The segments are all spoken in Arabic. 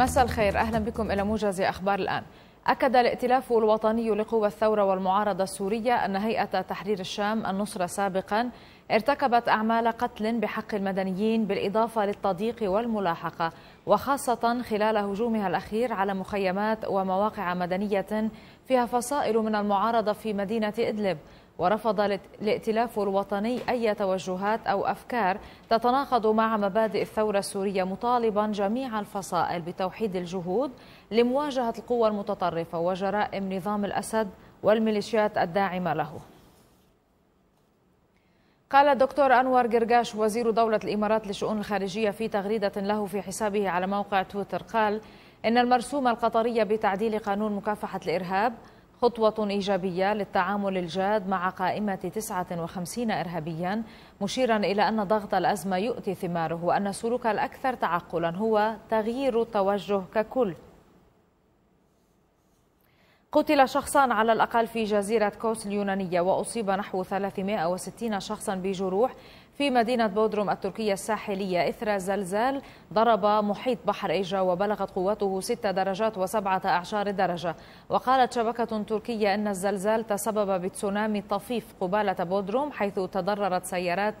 مساء الخير أهلا بكم إلى موجز أخبار الآن. أكد الائتلاف الوطني لقوى الثورة والمعارضة السورية أن هيئة تحرير الشام النصرة سابقا ارتكبت أعمال قتل بحق المدنيين بالإضافة للتضييق والملاحقة وخاصة خلال هجومها الأخير على مخيمات ومواقع مدنية فيها فصائل من المعارضة في مدينة إدلب. ورفض الائتلاف الوطني أي توجهات أو أفكار تتناقض مع مبادئ الثورة السورية مطالبا جميع الفصائل بتوحيد الجهود لمواجهة القوى المتطرفة وجرائم نظام الأسد والميليشيات الداعمة له. قال الدكتور أنور قرقاش وزير دولة الإمارات للشؤون الخارجية في تغريدة له في حسابه على موقع تويتر قال إن المرسوم القطري بتعديل قانون مكافحة الإرهاب خطوة إيجابية للتعامل الجاد مع قائمة 59 إرهابيا مشيرا إلى أن ضغط الأزمة يؤتي ثماره وأن السلوك الأكثر تعقلا هو تغيير التوجه ككل. قتل شخصان على الأقل في جزيرة كوس اليونانية وأصيب نحو 360 شخصا بجروح في مدينة بودروم التركية الساحلية إثر زلزال ضرب محيط بحر إيجا وبلغت قوته 6 درجات وسبعة أعشار درجة. وقالت شبكة تركية أن الزلزال تسبب بتسونامي طفيف قبالة بودروم حيث تضررت سيارات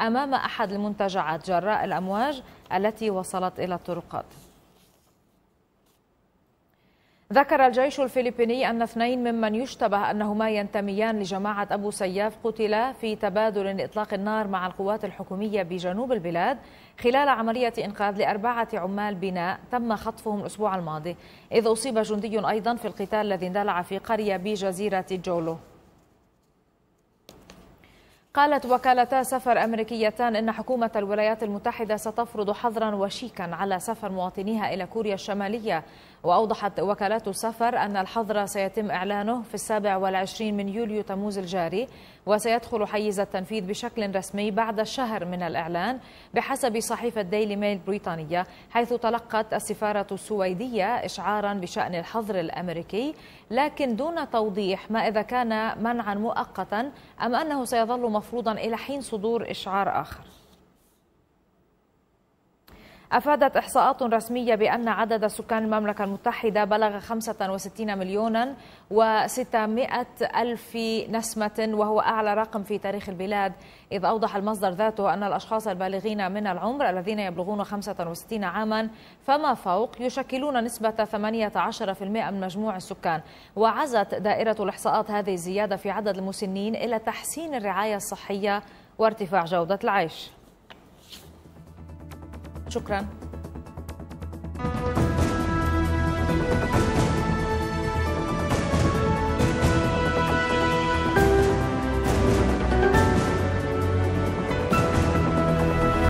أمام أحد المنتجعات جراء الأمواج التي وصلت إلى الطرقات. ذكر الجيش الفلبيني أن اثنين ممن يشتبه أنهما ينتميان لجماعة أبو سياف قتلا في تبادل إطلاق النار مع القوات الحكومية بجنوب البلاد خلال عملية إنقاذ لأربعة عمال بناء تم خطفهم الأسبوع الماضي. إذ أصيب جندي أيضا في القتال الذي اندلع في قرية بجزيرة جولو. قالت وكالتا سفر أمريكيتان إن حكومة الولايات المتحدة ستفرض حظرا وشيكا على سفر مواطنيها إلى كوريا الشمالية. وأوضحت وكالات السفر أن الحظر سيتم إعلانه في السابع والعشرين من يوليو تموز الجاري وسيدخل حيز التنفيذ بشكل رسمي بعد شهر من الإعلان بحسب صحيفة ديلي ميل بريطانية حيث تلقت السفارة السويدية إشعارا بشأن الحظر الأمريكي لكن دون توضيح ما إذا كان منعا مؤقتا أم أنه سيظل مفروضا إلى حين صدور إشعار آخر. أفادت إحصاءات رسمية بأن عدد سكان المملكة المتحدة بلغ 65 مليونا و600 ألف نسمة وهو أعلى رقم في تاريخ البلاد. إذ أوضح المصدر ذاته أن الأشخاص البالغين من العمر الذين يبلغون 65 عاما فما فوق يشكلون نسبة 18% من مجموع السكان. وعزت دائرة الإحصاءات هذه الزيادة في عدد المسنين إلى تحسين الرعاية الصحية وارتفاع جودة العيش. شكرا.